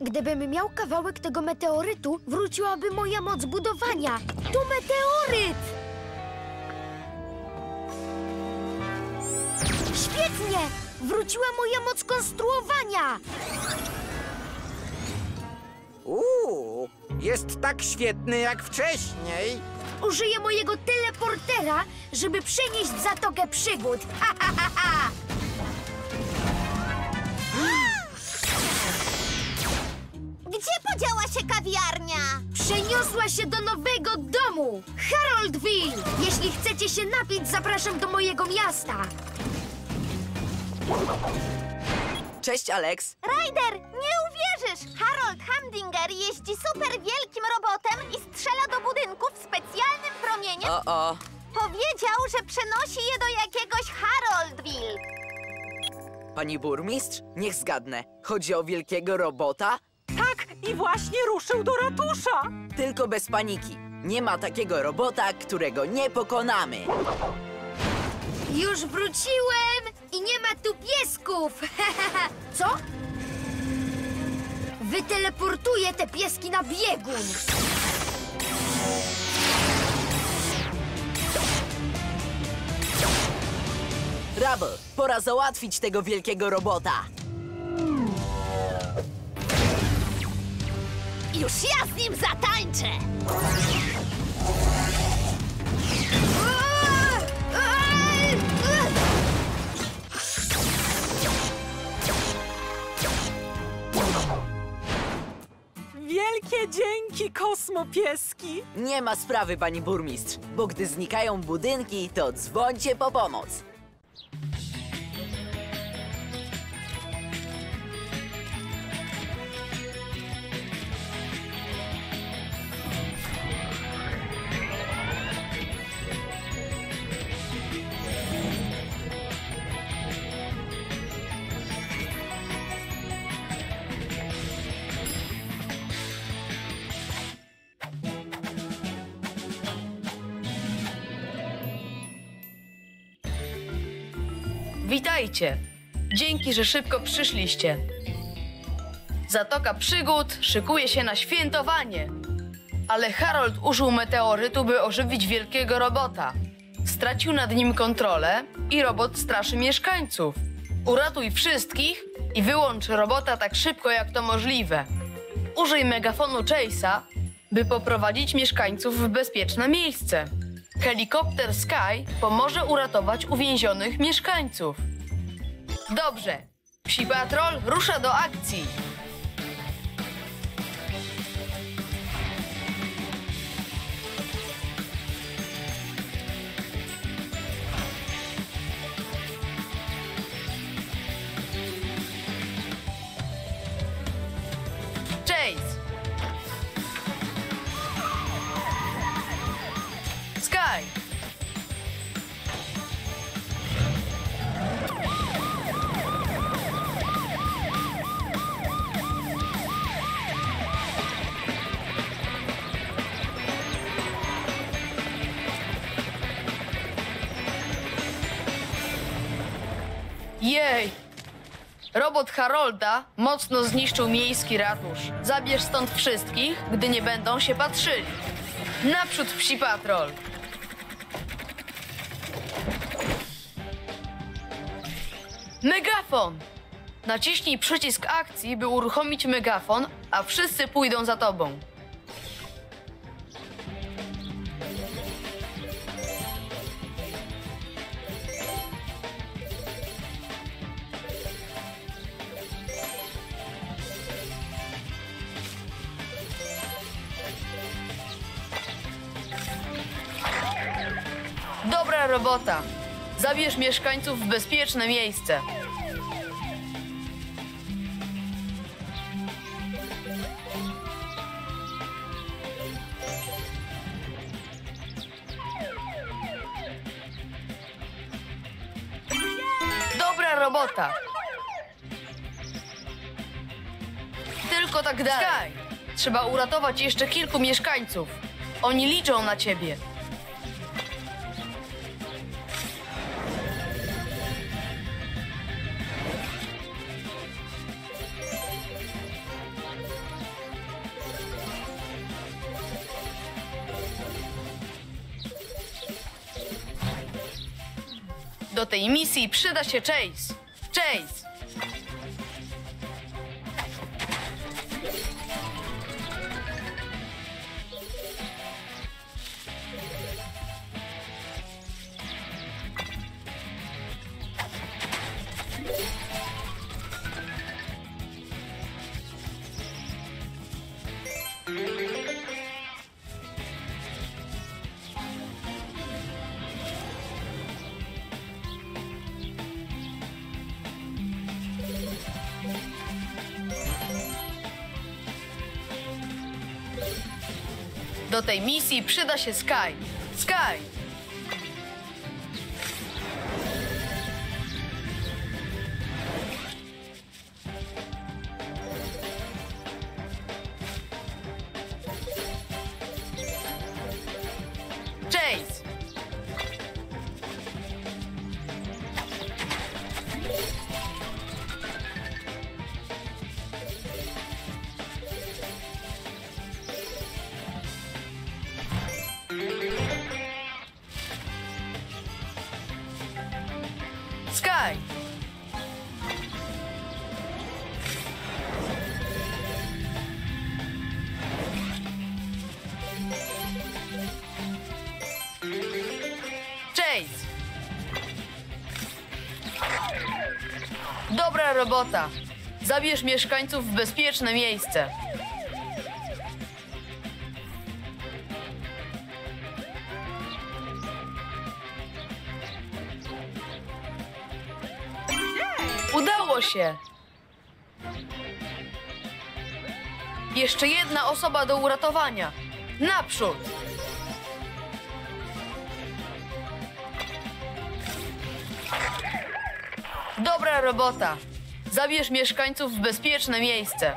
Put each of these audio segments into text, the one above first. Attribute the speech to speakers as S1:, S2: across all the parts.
S1: Gdybym miał kawałek tego meteorytu, wróciłaby moja moc budowania. To meteoryt! Świetnie! Wróciła moja moc konstruowania!
S2: Uuu, jest tak świetny jak wcześniej.
S1: Użyję mojego teleportera, żeby przenieść zatokę przygód. Ha, ha, ha, ha!
S3: Gdzie podziała się kawiarnia?
S1: Przeniosła się do nowego domu! Haroldville! Jeśli chcecie się napić, zapraszam do mojego miasta.
S4: Cześć, Alex.
S3: Ryder, nie uwierzysz! Harold Hamdinger jeździ super wielkim robotem i strzela do budynków specjalnym promieniem.
S4: O, o.
S3: Powiedział, że przenosi je do jakiegoś Haroldville.
S4: Pani burmistrz? Niech zgadnę. Chodzi o wielkiego robota?
S5: I właśnie ruszył do ratusza.
S4: Tylko bez paniki. Nie ma takiego robota, którego nie pokonamy.
S1: Już wróciłem i nie ma tu piesków! Co? Wyteleportuję te pieski na biegun!
S4: Rubble, pora załatwić tego wielkiego robota.
S3: Już ja z nim zatańczę!
S5: Wielkie dzięki, kosmopieski.
S4: Nie ma sprawy, pani burmistrz, bo gdy znikają budynki, to dzwońcie po pomoc.
S6: Witajcie! Dzięki, że szybko przyszliście. Zatoka Przygód szykuje się na świętowanie. Ale Harold użył meteorytu, by ożywić wielkiego robota. Stracił nad nim kontrolę i robot straszy mieszkańców. Uratuj wszystkich i wyłącz robota tak szybko, jak to możliwe. Użyj megafonu Chase'a, by poprowadzić mieszkańców w bezpieczne miejsce. Helikopter Sky pomoże uratować uwięzionych mieszkańców. Dobrze. Psi Patrol rusza do akcji. Sky. Jej! Robot Harolda mocno zniszczył miejski ratusz. Zabierz stąd wszystkich, gdy nie będą się patrzyli. Naprzód psi patrol! Megafon! Naciśnij przycisk akcji, by uruchomić megafon, a wszyscy pójdą za tobą. Dobra robota. Zabierz mieszkańców w bezpieczne miejsce. Dobra robota. Tylko tak dalej. Sky, trzeba uratować jeszcze kilku mieszkańców. Oni liczą na ciebie. Do tej misji przyda się Chase. Chase! Do tej misji przyda się Sky. Sky! Robota. Zabierz mieszkańców w bezpieczne miejsce. Udało się! Jeszcze jedna osoba do uratowania. Naprzód! Dobra robota. Zabierz mieszkańców w bezpieczne miejsce.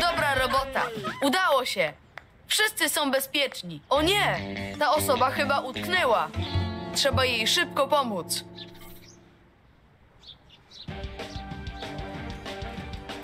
S6: Dobra robota. Udało się. Wszyscy są bezpieczni. O nie! Ta osoba chyba utknęła. Trzeba jej szybko pomóc.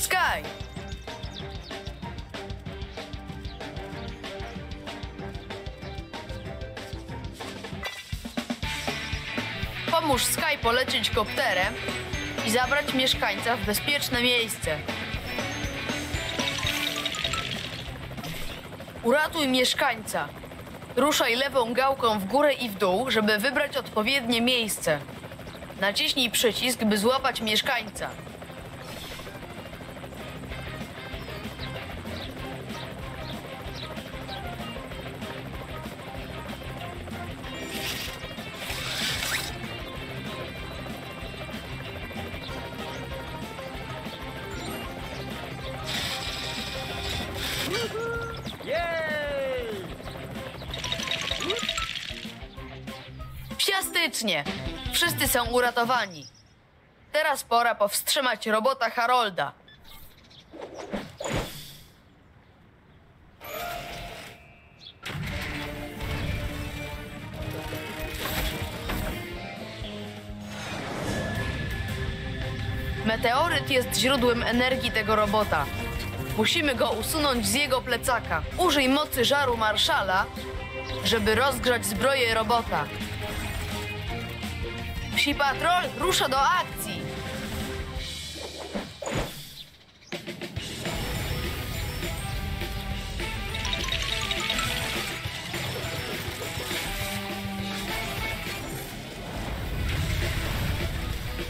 S6: Sky! Pomóż Sky polecieć kopterem i zabrać mieszkańca w bezpieczne miejsce. Uratuj mieszkańca. Ruszaj lewą gałką w górę i w dół, żeby wybrać odpowiednie miejsce. Naciśnij przycisk, by złapać mieszkańca. Psiastycznie! Wszyscy są uratowani. Teraz pora powstrzymać robota Harolda. Meteoryt jest źródłem energii tego robota. Musimy go usunąć z jego plecaka. Użyj mocy żaru Marszala, żeby rozgrzać zbroję robota. Psi Patrol rusza do akcji.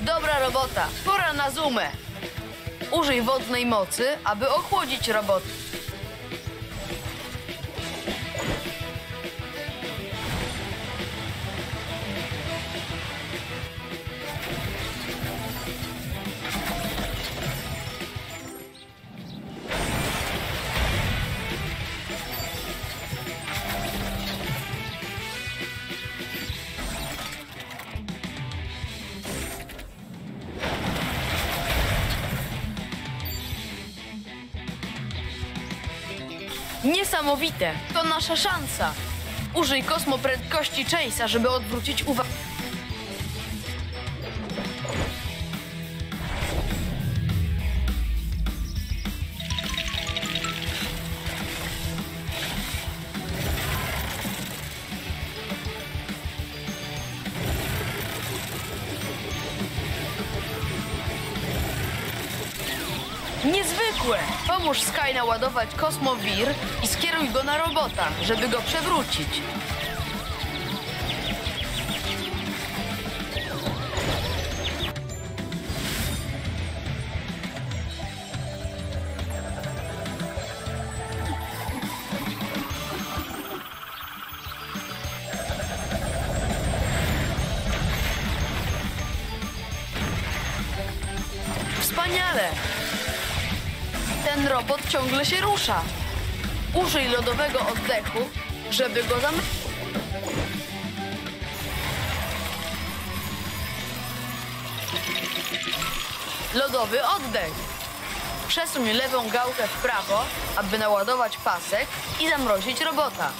S6: Dobra robota. Pora na zoomę. Użyj wodnej mocy, aby ochłodzić robot. Niesamowite! To nasza szansa! Użyj kosmoprędkości Chase'a, żeby odwrócić uwagę. Naładować kosmowir i skieruj go na robota, żeby go przewrócić. Wspaniale! Ten robot ciągle się rusza. Użyj lodowego oddechu, żeby go zam... Lodowy oddech. Przesuń lewą gałkę w prawo, aby naładować pasek i zamrozić robota.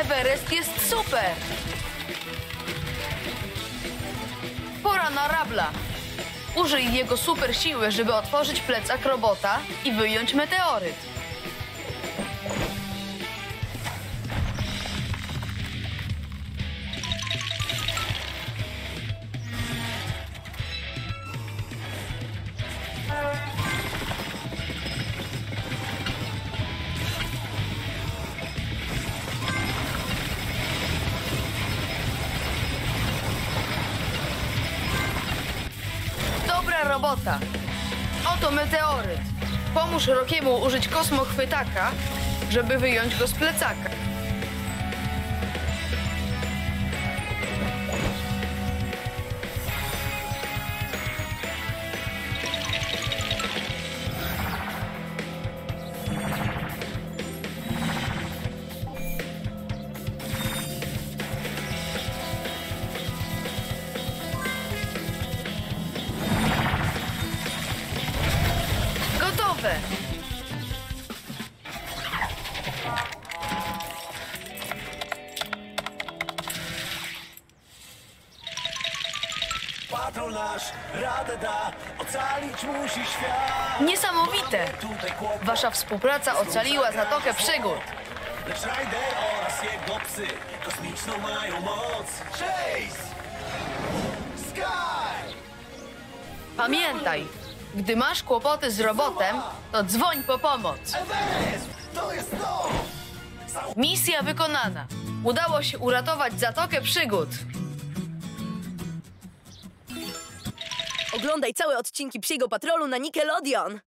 S6: Everest jest super! Pora na Rabla. Użyj jego super siły, żeby otworzyć plecak robota i wyjąć meteoryt. Oto meteoryt. Pomóż Rokiemu użyć kosmochwytaka, żeby wyjąć go z plecaka. Gotowe!
S7: Patrol nasz radę da, ocalić musi świat.
S6: Niesamowite! Wasza współpraca ocaliła Zatokę Przygód.
S7: lecz Ryder oraz jego psy kosmiczną mają moc. Chase! Sky!
S6: Pamiętaj, gdy masz kłopoty z robotem, to dzwoń po pomoc. Misja wykonana. Udało się uratować Zatokę Przygód.
S8: Oglądaj całe odcinki Psiego Patrolu na Nickelodeon.